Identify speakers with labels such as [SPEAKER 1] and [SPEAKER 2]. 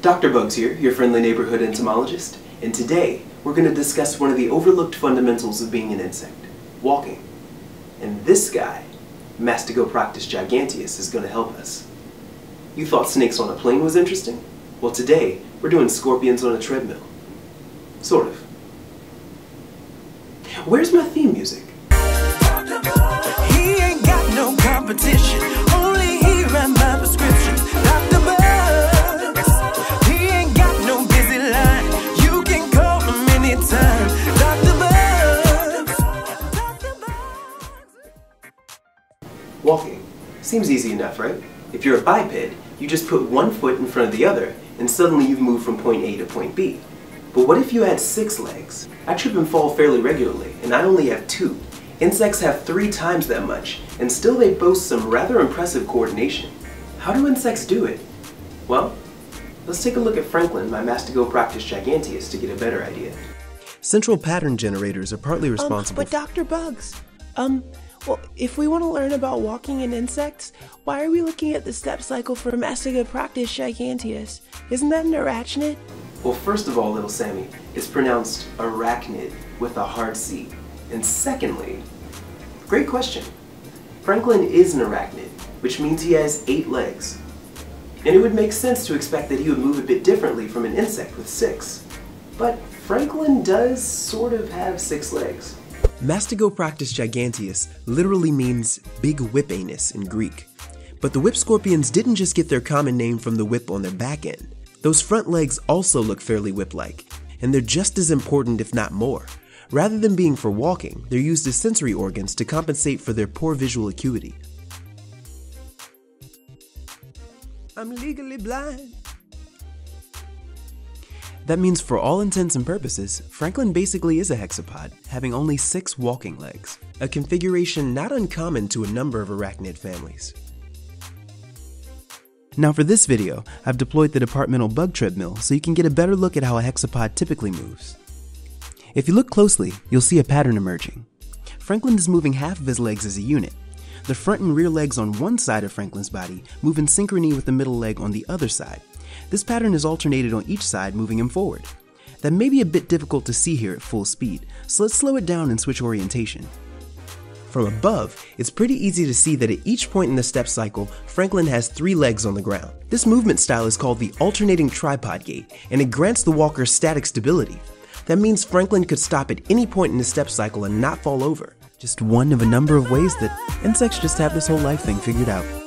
[SPEAKER 1] Dr. Buggs here, your friendly neighborhood entomologist, and today we're going to discuss one of the overlooked fundamentals of being an insect, walking. And this guy, Mastigoproctus giganteus, is going to help us. You thought snakes on a plane was interesting? Well today, we're doing scorpions on a treadmill. Sort of. Where's my theme music? Walking. Seems easy enough, right? If you're a biped, you just put one foot in front of the other, and suddenly you've moved from point A to point B. But what if you had six legs? I trip and fall fairly regularly, and I only have two. Insects have three times that much, and still they boast some rather impressive coordination. How do insects do it? Well, let's take a look at Franklin, my Mastigoproctus giganteus, to get a better idea.
[SPEAKER 2] Central pattern generators are partly
[SPEAKER 3] Um,
[SPEAKER 2] responsible
[SPEAKER 3] but Dr. Buggs, um, well, if we want to learn about walking in insects, why are we looking at the step cycle for Mastigoproctus giganteus? Isn't that an arachnid?
[SPEAKER 1] Well, first of all, little Sammy, it's pronounced arachnid with a hard C. And secondly, great question. Franklin is an arachnid, which means he has eight legs. And it would make sense to expect that he would move a bit differently from an insect with six. But Franklin does sort of have six legs.
[SPEAKER 2] Mastigoproctus giganteus literally means big whip anus in Greek. But the whip scorpions didn't just get their common name from the whip on their back end. Those front legs also look fairly whip-like, and they're just as important if not more. Rather than being for walking, they're used as sensory organs to compensate for their poor visual acuity. I'm legally blind. That means for all intents and purposes, Franklin basically is a hexapod, having only six walking legs, a configuration not uncommon to a number of arachnid families. Now for this video, I've deployed the departmental bug treadmill so you can get a better look at how a hexapod typically moves. If you look closely, you'll see a pattern emerging. Franklin is moving half of his legs as a unit. The front and rear legs on one side of Franklin's body move in synchrony with the middle leg on the other side. This pattern is alternated on each side, moving him forward. That may be a bit difficult to see here at full speed, so let's slow it down and switch orientation. From above, it's pretty easy to see that at each point in the step cycle, Franklin has three legs on the ground. This movement style is called the alternating tripod gait, and it grants the walker static stability. That means Franklin could stop at any point in the step cycle and not fall over. Just one of a number of ways that insects just have this whole life thing figured out.